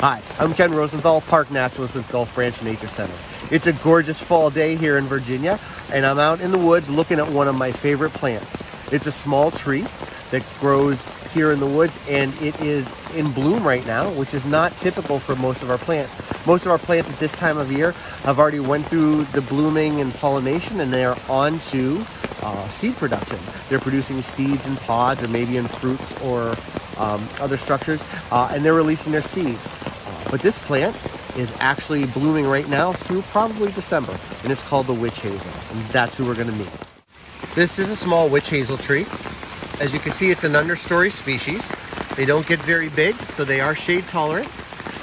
Hi, I'm Ken Rosenthal, Park Naturalist with Gulf Branch Nature Center. It's a gorgeous fall day here in Virginia, and I'm out in the woods looking at one of my favorite plants. It's a small tree that grows here in the woods, and it is in bloom right now, which is not typical for most of our plants. Most of our plants at this time of year have already went through the blooming and pollination, and they are on to uh, seed production. They're producing seeds in pods or maybe in fruits or um, other structures, uh, and they're releasing their seeds. But this plant is actually blooming right now through probably December, and it's called the witch hazel, and that's who we're going to meet. This is a small witch hazel tree. As you can see, it's an understory species. They don't get very big, so they are shade tolerant,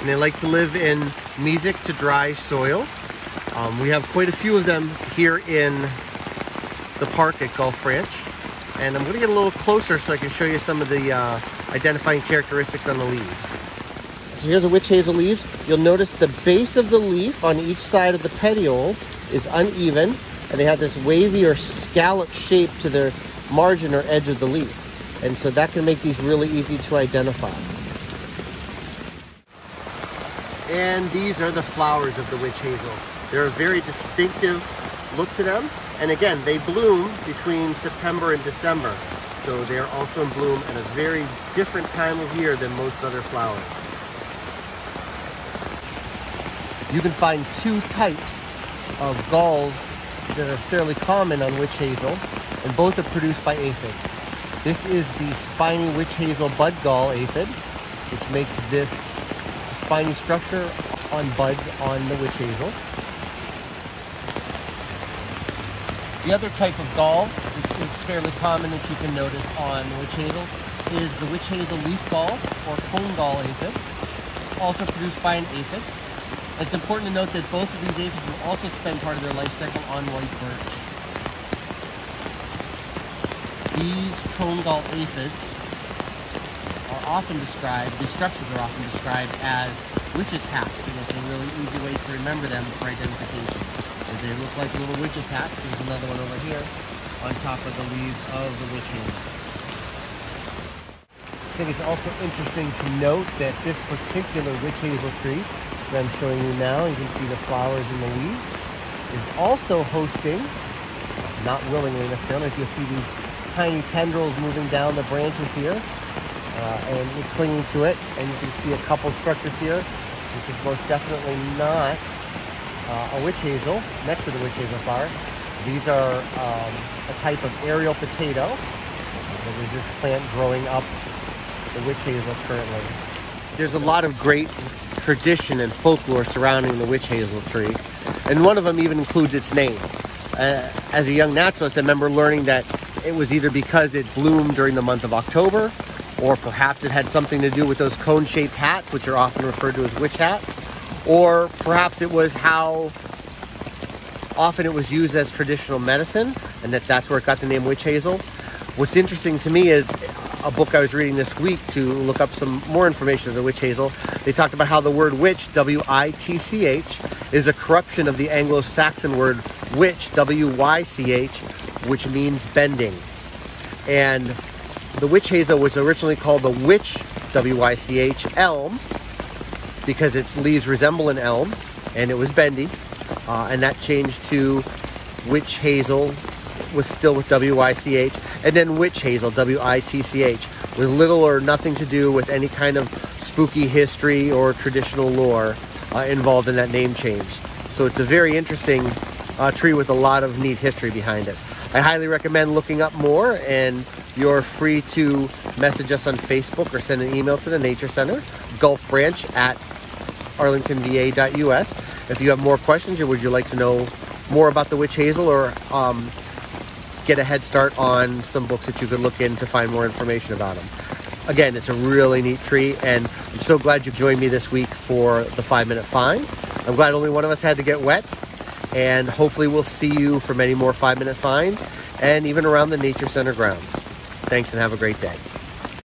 and they like to live in mesic to dry soils. Um, we have quite a few of them here in the park at Gulf Branch, and I'm going to get a little closer so I can show you some of the uh, identifying characteristics on the leaves. So here's a witch hazel leaf. You'll notice the base of the leaf on each side of the petiole is uneven, and they have this wavy or scallop shape to their margin or edge of the leaf. And so that can make these really easy to identify. And these are the flowers of the witch hazel. They're a very distinctive look to them. And again, they bloom between September and December. So they're also in bloom at a very different time of year than most other flowers. You can find two types of galls that are fairly common on witch hazel, and both are produced by aphids. This is the spiny witch hazel bud gall aphid, which makes this spiny structure on buds on the witch hazel. The other type of gall that is fairly common that you can notice on witch hazel is the witch hazel leaf gall or cone gall aphid, also produced by an aphid. It's important to note that both of these aphids will also spend part of their life cycle on white birch. These cone gall aphids are often described, these structures are often described as witches' hats, and it's a really easy way to remember them for identification. As they look like little witches' hats. There's another one over here on top of the leaves of the witch hazel. I think it's also interesting to note that this particular witch hazel tree that I'm showing you now, you can see the flowers and the leaves, is also hosting, not willingly necessarily, if you'll see these tiny tendrils moving down the branches here, uh, and clinging to it, and you can see a couple structures here, which is most definitely not uh, a witch hazel, next to the witch hazel flower. These are um, a type of aerial potato. There's this plant growing up the witch hazel currently. There's a lot of great tradition and folklore surrounding the witch hazel tree, and one of them even includes its name. Uh, as a young naturalist, I remember learning that it was either because it bloomed during the month of October, or perhaps it had something to do with those cone-shaped hats, which are often referred to as witch hats, or perhaps it was how often it was used as traditional medicine, and that that's where it got the name witch hazel. What's interesting to me is a book I was reading this week to look up some more information of the witch hazel. They talked about how the word wych, W I T C H, is a corruption of the Anglo Saxon word witch, W Y C H, which means bending. And the wych hazel was originally called the witch, W Y C H, elm, because its leaves resemble an elm, and it was bendy. Uh, and that changed to witch hazel was still with W-I-C-H, and then witch hazel, W-I-T-C-H, with little or nothing to do with any kind of spooky history or traditional lore uh, involved in that name change. So it's a very interesting uh, tree with a lot of neat history behind it. I highly recommend looking up more, and you're free to message us on Facebook or send an email to the Nature Center, Gulf Branch at arlingtonva.us. If you have more questions or would you like to know more about the witch hazel or um, get a head start on some books that you could look in to find more information about them. Again, it's a really neat tree, and I'm so glad you joined me this week for the five minute find. I'm glad only one of us had to get wet, and hopefully, we'll see you for many more five minute finds and even around the Nature Center grounds. Thanks, and have a great day.